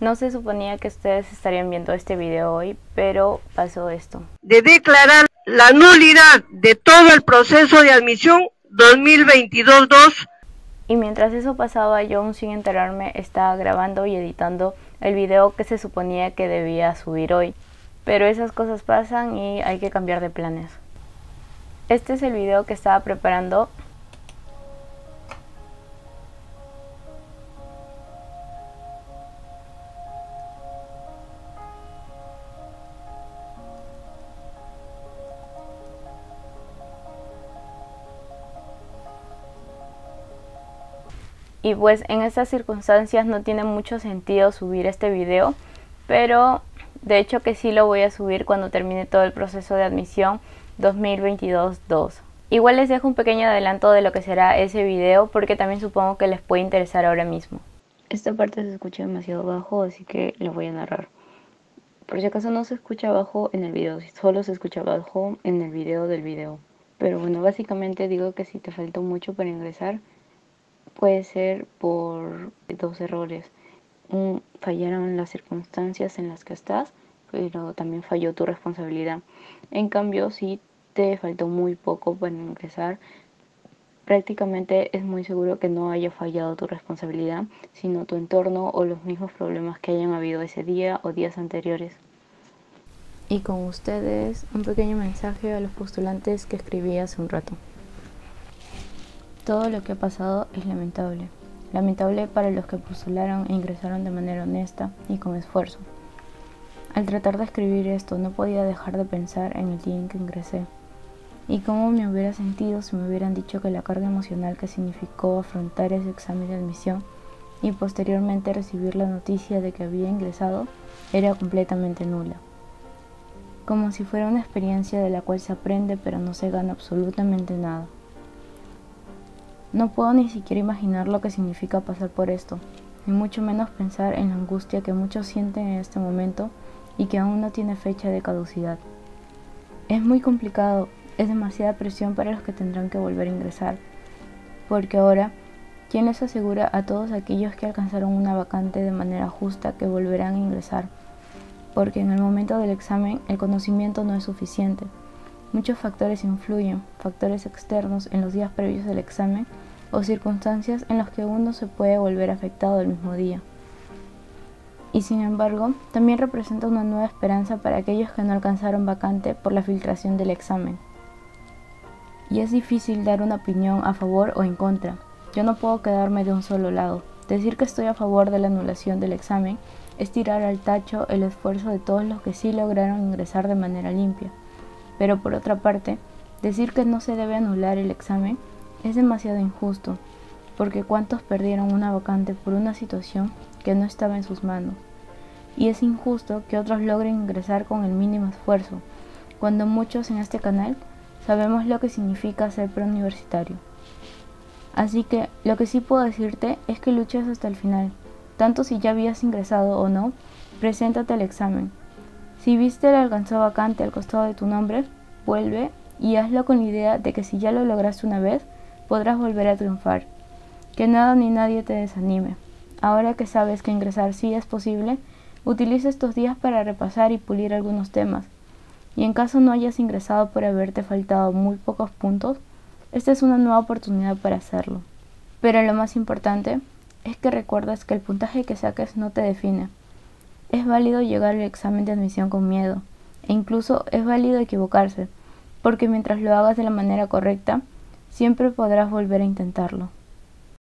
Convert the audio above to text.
No se suponía que ustedes estarían viendo este video hoy, pero pasó esto. De declarar la nulidad de todo el proceso de admisión 2022-2. Y mientras eso pasaba, yo aún sin enterarme estaba grabando y editando el video que se suponía que debía subir hoy. Pero esas cosas pasan y hay que cambiar de planes. Este es el video que estaba preparando y pues en estas circunstancias no tiene mucho sentido subir este video pero de hecho que sí lo voy a subir cuando termine todo el proceso de admisión 2022-2 igual les dejo un pequeño adelanto de lo que será ese video porque también supongo que les puede interesar ahora mismo. Esta parte se escucha demasiado bajo así que lo voy a narrar. Por si acaso no se escucha bajo en el video solo se escucha bajo en el video del video. Pero bueno básicamente digo que si te falta mucho para ingresar puede ser por dos errores. Fallaron las circunstancias en las que estás, pero también falló tu responsabilidad. En cambio, si te faltó muy poco para ingresar, prácticamente es muy seguro que no haya fallado tu responsabilidad, sino tu entorno o los mismos problemas que hayan habido ese día o días anteriores. Y con ustedes un pequeño mensaje a los postulantes que escribí hace un rato. Todo lo que ha pasado es lamentable. Lamentable para los que postularon e ingresaron de manera honesta y con esfuerzo. Al tratar de escribir esto no podía dejar de pensar en el día en que ingresé y cómo me hubiera sentido si me hubieran dicho que la carga emocional que significó afrontar ese examen de admisión y posteriormente recibir la noticia de que había ingresado era completamente nula. Como si fuera una experiencia de la cual se aprende pero no se gana absolutamente nada. No puedo ni siquiera imaginar lo que significa pasar por esto, ni mucho menos pensar en la angustia que muchos sienten en este momento y que aún no tiene fecha de caducidad. Es muy complicado, es demasiada presión para los que tendrán que volver a ingresar, porque ahora, ¿quién les asegura a todos aquellos que alcanzaron una vacante de manera justa que volverán a ingresar? Porque en el momento del examen el conocimiento no es suficiente Muchos factores influyen, factores externos en los días previos del examen o circunstancias en las que uno se puede volver afectado el mismo día. Y sin embargo, también representa una nueva esperanza para aquellos que no alcanzaron vacante por la filtración del examen. Y es difícil dar una opinión a favor o en contra. Yo no puedo quedarme de un solo lado. Decir que estoy a favor de la anulación del examen es tirar al tacho el esfuerzo de todos los que sí lograron ingresar de manera limpia. Pero por otra parte, decir que no se debe anular el examen es demasiado injusto, porque cuántos perdieron una vacante por una situación que no estaba en sus manos. Y es injusto que otros logren ingresar con el mínimo esfuerzo, cuando muchos en este canal sabemos lo que significa ser preuniversitario. Así que lo que sí puedo decirte es que luches hasta el final. Tanto si ya habías ingresado o no, preséntate al examen. Si viste el alcanzado vacante al costado de tu nombre, vuelve y hazlo con la idea de que si ya lo lograste una vez, podrás volver a triunfar. Que nada ni nadie te desanime. Ahora que sabes que ingresar sí es posible, utiliza estos días para repasar y pulir algunos temas. Y en caso no hayas ingresado por haberte faltado muy pocos puntos, esta es una nueva oportunidad para hacerlo. Pero lo más importante es que recuerdas que el puntaje que saques no te define. Es válido llegar al examen de admisión con miedo, e incluso es válido equivocarse, porque mientras lo hagas de la manera correcta, siempre podrás volver a intentarlo.